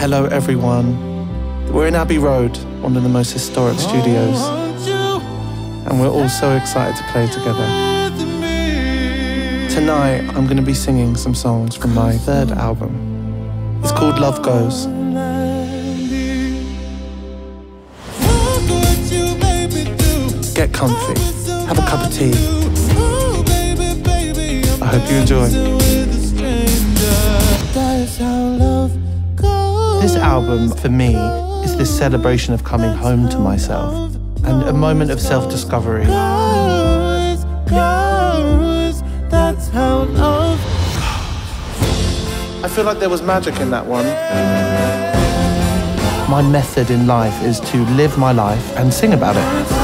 Hello, everyone. We're in Abbey Road, one of the most historic studios, and we're all so excited to play together. Tonight, I'm going to be singing some songs from my third album. It's called Love Goes. Get comfy, have a cup of tea. I hope you enjoy. This album, for me, is this celebration of coming home to myself and a moment of self discovery. I feel like there was magic in that one. My method in life is to live my life and sing about it.